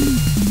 Mm-hmm.